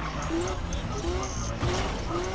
Oh, my God.